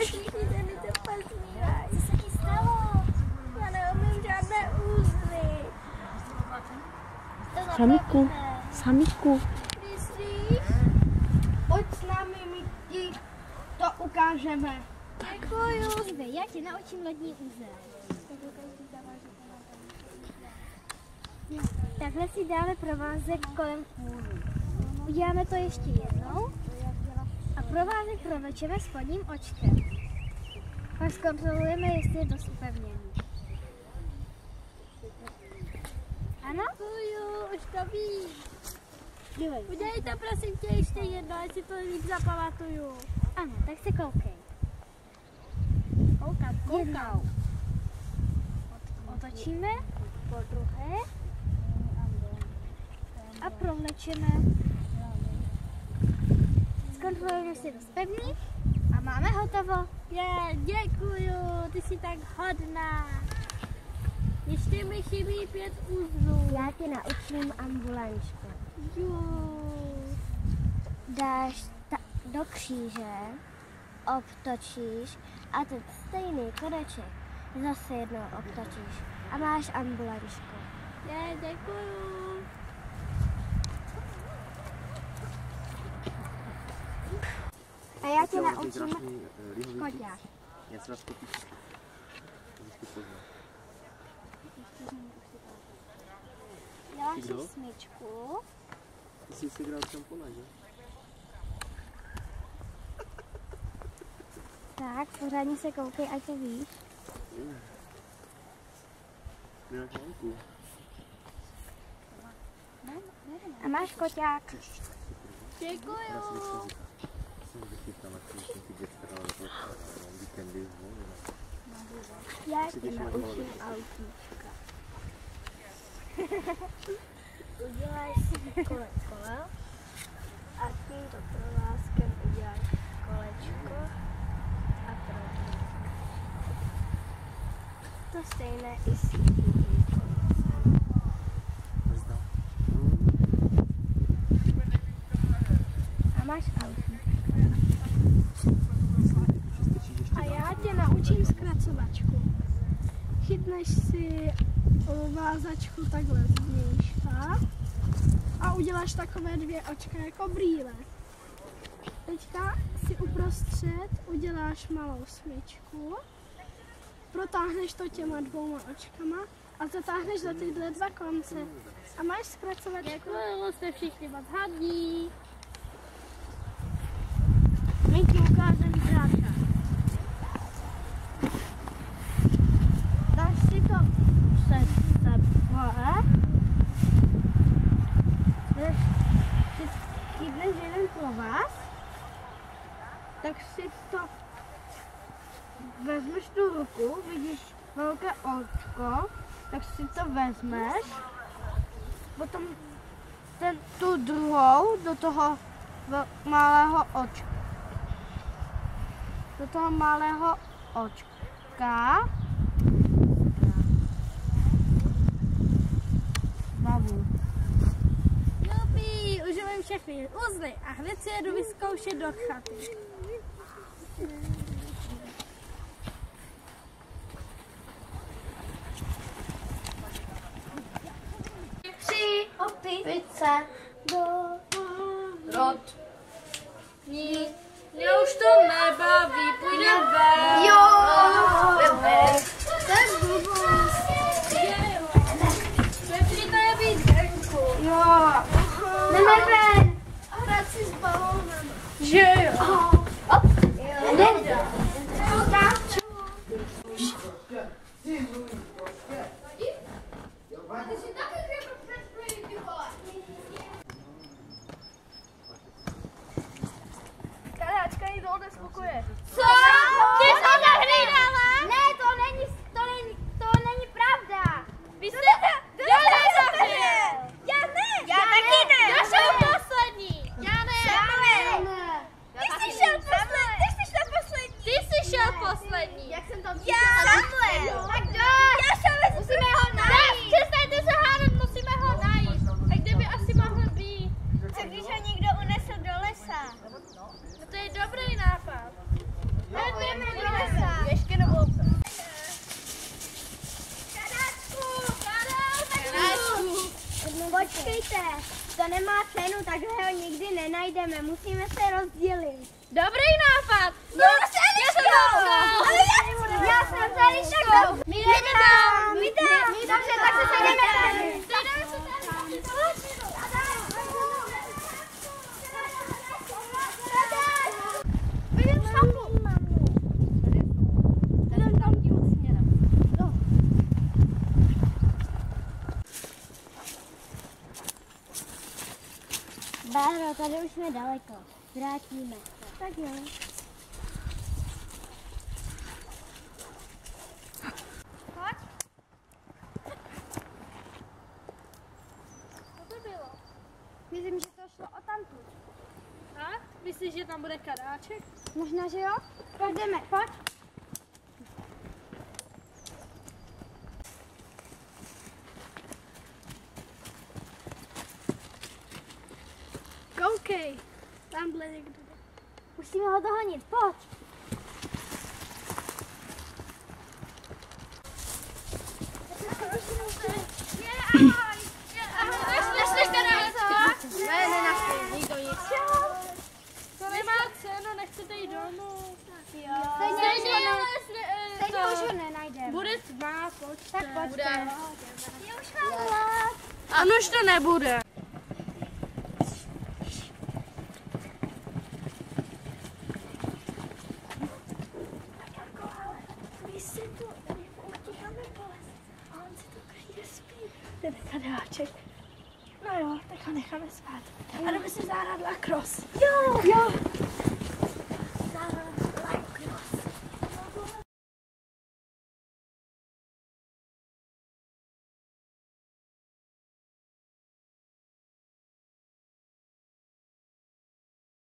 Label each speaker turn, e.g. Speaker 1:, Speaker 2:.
Speaker 1: Všichni. Co se ti stalo? Já neumím žádné
Speaker 2: Samiku, samiku.
Speaker 1: Myslíš?
Speaker 3: Pojď s námi, my ti to ukážeme.
Speaker 1: Děkuju. Já ti naučím lodní úzel. Takhle si dáme provázek kolem půlu. Uděláme to ještě jednou a provázek provlečeme spodním očkem. Pak zkontrolujeme, jestli je dost upevněný. Ano? Jo, už to ví. Udělej to prosím tě ještě jedno, ať si to líp zapamatuju. Ano, tak se koukej. Koukám, koukám. Otočíme po druhé a provlečeme. Zkontrolujeme si to pevný a máme hotovo. Je, děkuju, ty jsi tak hodná. Ještě mi chybí pět uzlů.
Speaker 4: Já tě naučím ambulančku.
Speaker 1: Jo.
Speaker 4: Dáš ta, do kříže, obtočíš a ten stejný kodeček zase jednou obtočíš a máš ambulančku.
Speaker 1: Je, děkuju.
Speaker 4: A já tě naučím
Speaker 5: Koťák. Já se vás kopíš.
Speaker 1: Děláš si smyčku.
Speaker 5: Ty jsi si hrál šampona, že?
Speaker 4: Tak, pořádně se koukej, ať to víš. A máš koťák.
Speaker 1: Děkuju.
Speaker 5: Já
Speaker 4: tě naučím autíčka. Uděláš si kolečko a tímto provázkem uděláš kolečko a provázek. To stejné i s tím kolečkem.
Speaker 5: Máš dál?
Speaker 4: A máš autíčko.
Speaker 5: Strčíš ještě
Speaker 3: A já tě naučím zkracovačku. Chytneš si vázačku takhle zvnějška a uděláš takové dvě očka jako brýle. Teďka si uprostřed uděláš malou smyčku, protáhneš to těma dvouma očkama a zatáhneš za tyhle dva konce. A máš zkracovačku.
Speaker 1: Děkuju, jste všichni moc hodní.
Speaker 3: My ti ukážeme dráka. Dáš si to před sebe. Když si chytneš jeden pro vás, tak si to vezmeš tu ruku, vidíš velké očko, tak si to vezmeš, potom ten, tu druhou do toho malého očka do toho malého očka. Babu.
Speaker 1: Jupi, už umím všechny uzly a hned si jedu vyzkoušet do chaty.
Speaker 4: Opice do
Speaker 1: Rod. Ní, mě už to nebaví, půjdem ven.
Speaker 4: Jo!
Speaker 1: To je blbost. Nepřijďte být venku.
Speaker 3: Jo.
Speaker 4: Jdeme ven!
Speaker 1: A hrát si s balónem.
Speaker 3: Že jo.
Speaker 1: Wodę spokuje.
Speaker 4: Co? počkejte, to nemá cenu, takže ho nikdy nenajdeme, musíme se rozdělit.
Speaker 1: Dobrý nápad!
Speaker 4: No, no se Ale já, já jsem se Eliškou! My jdeme tam! My tam! My tam, že
Speaker 1: tak se sedíme
Speaker 4: Báro, tady už jsme daleko. Vrátíme se. Tak jo.
Speaker 1: Co to bylo?
Speaker 4: Myslím, že to šlo o tamtud.
Speaker 1: Tak? Myslíš, že tam bude kadáček?
Speaker 4: Možná, že jo? Tak jdeme, pojď.
Speaker 3: Koukej. Tamhle někdo. jde.
Speaker 4: Musíme ho dohonit, pojď.
Speaker 1: Bude tma, pojďte.
Speaker 4: Tak pojďte.
Speaker 1: Bude.
Speaker 4: Já už mám hlad.
Speaker 1: Ano, už to nebude.
Speaker 3: My si tu utíkáme bolest. A on si tu přijde spí. Ten kadáček. No jo, tak ho necháme spát. A jdeme si zahrát lacrosse. Jo, jo.